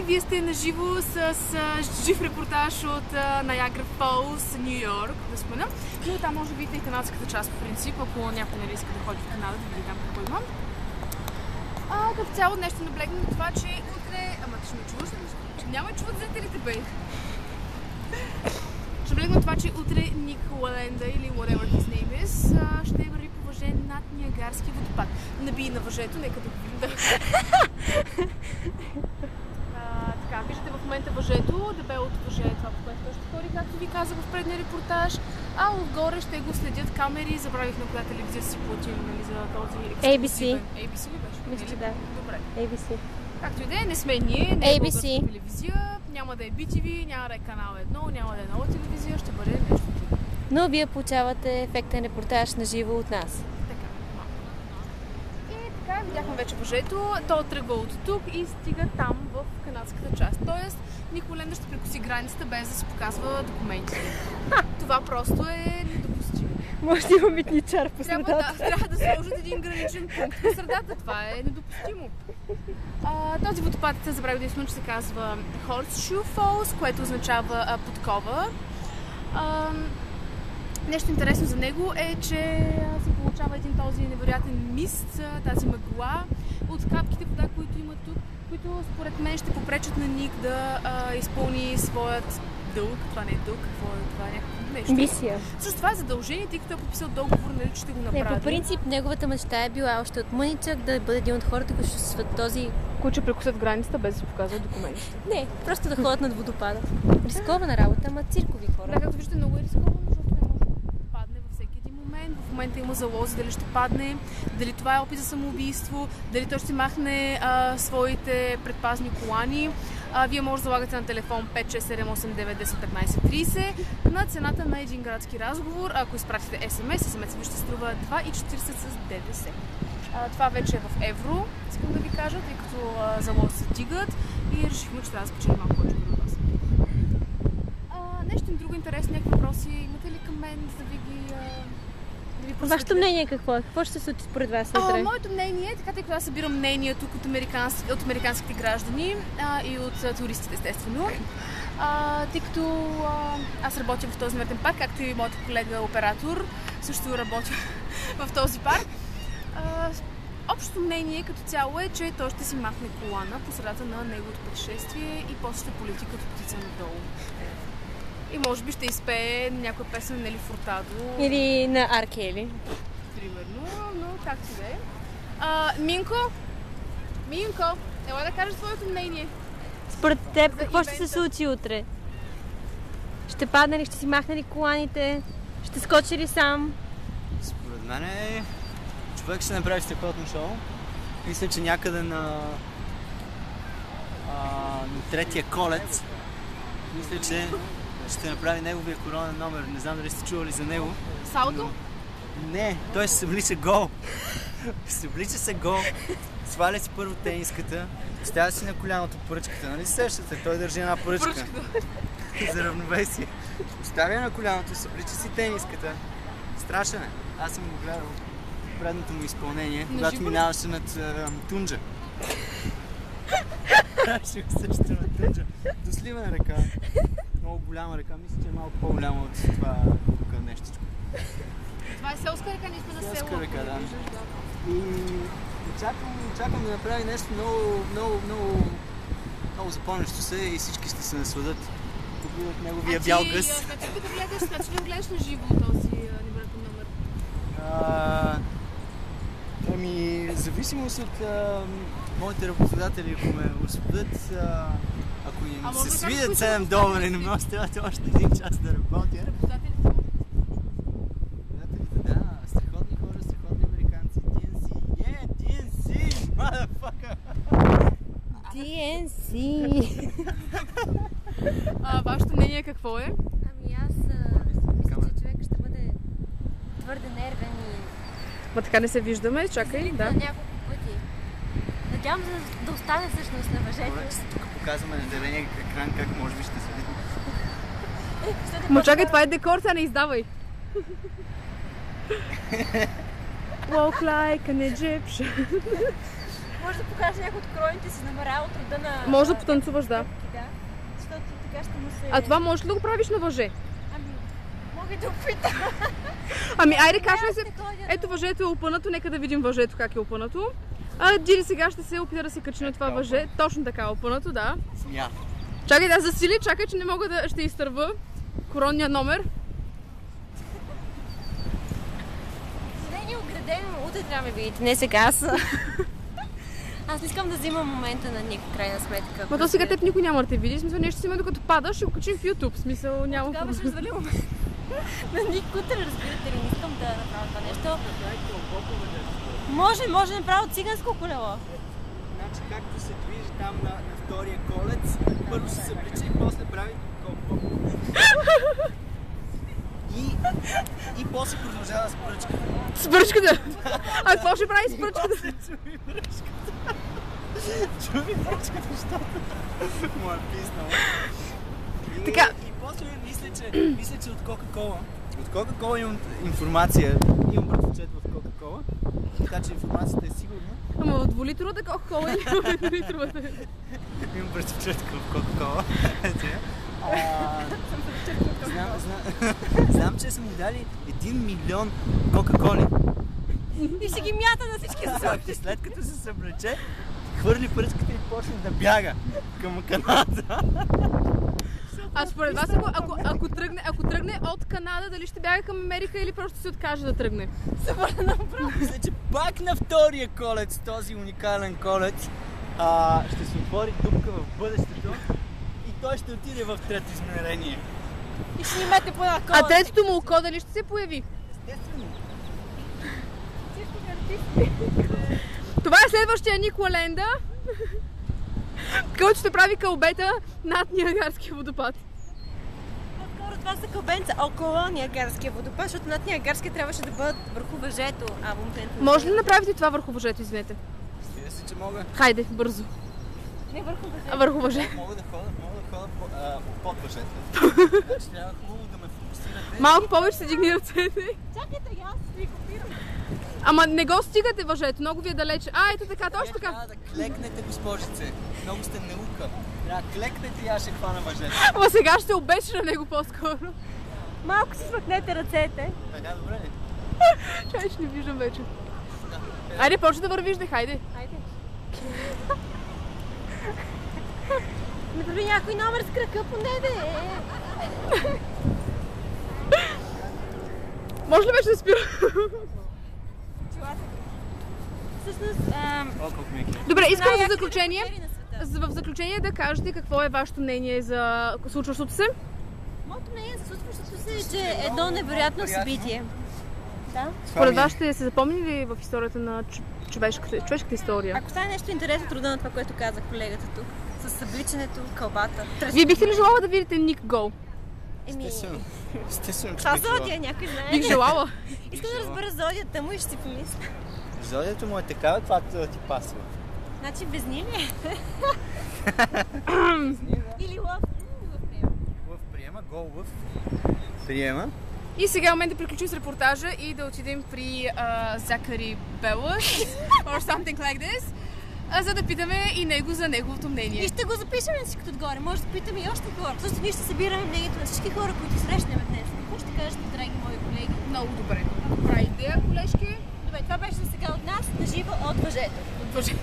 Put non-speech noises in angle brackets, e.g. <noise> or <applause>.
Вие сте на живо с, с жив репортаж от Наягра Фолс, Нью Йорк, да спомена. Но там може да видите и канадската част по принцип, ако някой не иска да ходи в Канада, да види там какво има. А, като цяло днес ще наблегнем на това, че утре... Ама ти ще ме чуваш ли? Няма и чуват зрителите, бе. Ще наблегнем на това, че утре Ник Лаленда или whatever his name is ще върви по въже над Ниагарски водопад. Наби на въжето, нека да го видим. Да. <laughs> А, така, виждате в момента въжето, дебелото въже е това, по което ще ходи, както ви казах в предния репортаж. А отгоре ще го следят камери. Забравих на коя телевизия си платили нали, за този ABC. ABC ли беше? Мисля, че да. Добре. ABC. Както и да е, не сме ние, не е ABC. телевизия, няма да е BTV, няма да е канал 1, няма да е нова телевизия, ще бъде нещо друго. Но вие получавате ефектен репортаж на живо от нас. Така, видяхме вече въжето. То тръгва от тук и стига там в канадската част. Тоест, Николенда ще прекоси границата без да си показва документи. Това просто е недопустимо. Може да има митничар по Трябва да, трябва да сложат един граничен пункт по средата. Това е недопустимо. А, този водопад, те забравих да че се казва Horseshoe Falls, което означава а, подкова. А, нещо интересно за него е, че се получава един този невероятен мист, тази мъгла от капките вода, които има тук, които според мен ще попречат на Ник да а, изпълни своят дълг. Това не е дълг, какво е това? е Някакво нещо. Мисия. Също това е задължение, тъй като е подписал договор, нали, че ще го направи. Не, по принцип неговата мечта е била още от мъничък да бъде един от хората, които ще сват този... които ще прекусят границата без да си показват документите. Не, просто да ходят над водопада. Рискована работа, ама циркови Да, хора. както виждате, много е рисковано, защото не може да падне във всеки един момент. В момента има залози дали ще падне, дали това е опит за самоубийство, дали той ще махне а, своите предпазни колани. А, вие може да залагате на телефон 5, 6, 7, 8, 9, 10, 15, 30 на цената на един градски разговор. Ако изпратите SMS, SMS ви ще струва 2,40 с ДДС. А, това вече е в евро, искам да ви кажа, тъй като залози се дигат и решихме, че трябва да спечелим малко повече от вас. А, нещо друго интересно, някакви въпроси имате ли към мен, за да ви ги... А, Вашето мнение какво е? Какво ще се случи според вас А, утре? моето мнение е, така тъй като аз събирам мнения тук от, американс... от американските граждани а, и от а, туристите, естествено. А, тъй като а, аз работя в този мертен парк, както и моят колега оператор също работи <laughs> в този парк. А, общото мнение като цяло е, че той ще си махне колана по средата на неговото пътешествие и после ще полети като птица надолу. И може би ще изпее някоя песен на Нели Фуртадо. Или на Аркели. Примерно, но както да е. А, Минко? Минко, ела да кажеш твоето мнение. Според теб какво ще се ивента. случи утре? Ще падне ли, ще си махне ли коланите? Ще скочи ли сам? Според мен е... човек ще направи страхотно шоу. Мисля, че някъде на, а, на третия колец, мисля, че ще направи неговия коронен номер. Не знам дали сте чували за него. Салто? Не, той се влича гол. <laughs> се влича се гол. Сваля си първо тениската, става си на коляното поръчката, нали се сещате? Той държи една поръчка. <laughs> за равновесие. Оставя на коляното, се влича си тениската. Страшен е. Аз съм го гледал предното му изпълнение, когато живо ли? минаваше над а, Тунджа. <laughs> Правеше го също на Тунджа. До Сливен река. Много голяма река. Мисля, че е малко по-голяма от това тук нещичко. Това е селска река, ние сме на село. Селска река, да. да. И очаквам, очаквам да направи нещо много, много, много, много запомнящо се и всички ще се насладат. Тук видят неговия бял гъс. ли да гледаш, смяташ ли да гледаш на живо този номер? А, Ами, зависимост от а, моите работодатели, ако ме освободят, ако им се да свидят кои са 7 долара и не ме оставят още един час да работя. Да Приятелите, да, страхотни хора, страхотни американци. DNC, yeah, DNC, motherfucker! DNC. А, вашето мнение какво е? Ами аз мисля, че човек ще бъде твърде нервен и Ма така не се виждаме, чакай, на няколко пъти. Надявам се да остане всъщност на тук показваме на зеления екран как може би ще се види. Ма чакай, това е декор, сега не издавай. Walk like an Egyptian. Може да покажеш някои от кройните си номера от рода на... Може да потанцуваш, да. Да. Защото така ще му се... А това може ли да го правиш на въже? Ами, мога и да опитам. Ами, айде, кажем се. Ето въжето е опънато, нека да видим въжето как е опънато. А Дили сега ще се опита да се качи на това Така, въже. Точно така опънато, да. Я. Чакай да засили, чакай, че не мога да ще изтърва коронния номер. Не е оградено, утре трябва да видите, не сега аз. <laughs> Аз не искам да взимам момента на никой, крайна сметка. Ма то сега теб никой няма да те види. Смисъл, ние ще си имаме докато падаш, ще го качим в YouTube. Смисъл, няма Тогава ще развали момент. <laughs> На никой утре, разбирате ли, не искам да направя това нещо. Може, може направо циганско колело. Значи както се движи там на, на втория колец, първо се съблича и после прави колко. И, и после продължава с пръчка. С пръчката. А какво ще прави с пръчката? Чуми пръчката. Чуми пръчката, защото му е писнало. И, Така. И после мисля, че, мисля, че от Кока-Кола. От Кока-Кола имам информация. Имам братовчет в. Така че информацията е сигурна. Ама от 2-литровата кока-кола <laughs> <laughs> или от 1-литровата? Имам братовчет в Кока-Кола. Знам, знам, <laughs> знам, че са му дали 1 милион Кока-Коли. И ще ги мята на всички И след като се съблече, хвърли пръчката и почне да бяга към Канада. А според вас, ако, ако, ако, тръгне, ако тръгне от Канада, дали ще бяга към Америка или просто се откаже да тръгне? Мисля, че пак на втория колец, този уникален колец, а, ще се отвори дупка в бъдещето и той ще отиде в трето измерение. И ще ни мете по една кола. А третото му око дали ще се появи? Естествено. Това е следващия Никола Ще прави кълбета над Ниагарския водопад. По-скоро това са кълбенца около Ниагарския водопад, защото над Ниагарския трябваше да бъдат върху въжето, а. Може ли да направите това върху въжето, извинете? Стига се, че мога. Хайде, бързо. Не върху въжето. А върху въже. Мога да ходя, мога да ходя по, а, под въжето. <laughs> Значи трябва хубаво да ме фокусирате. Малко повече се дигни ръцете. Чакайте. Ама не го стигате въжето, много ви е далече. А, ето така, точно така. Трябва да клекнете, госпожице. Много сте наука. Трябва да клекнете и аз ще хвана въжето. <laughs> Ама сега ще обече на него по-скоро. Малко си смъкнете ръцете. Така, добре ли? Чай, ще не виждам вече. Айде, почва да вървиш, да хайде. Айде. Направи някой номер с крака поне да е. Може ли вече да спира? Всъщност, кеф. Добре, искам най-яките заключение, в заключение да кажете какво е вашето мнение за случващото се. Моето мнение за случващото се е, че е едно невероятно събитие. Да. Според вас ще се запомни ли в историята на човешката, човешката история? Ако стане нещо интересно от рода на това, което каза колегата тук, с събличането, кълбата. Вие бихте ли желала да видите Ник Гол? Еми, Естествено. Естествено, това желал. зодия, някой знае. Бих желала. Искам да разбера зодията му и ще си помисля. Зодието му е такава, да ти пасва. Значи без ли? Или лъв. Лъв приема. Гол лъв. Приема. И сега е момент да приключим с репортажа и да отидем при uh, Закари Белъс <laughs> or something like this, а, за да питаме и него за неговото И мнение. ще го запишем на всичкото отгоре. Може да питаме и още хора. Също ние ще събираме мнението на всички хора, които срещнем днес. Какво ще кажете, драги мои колеги? Много добре. Добра идея, колежки. Добре, това беше за сега от нас, на живо от въжето. От въже.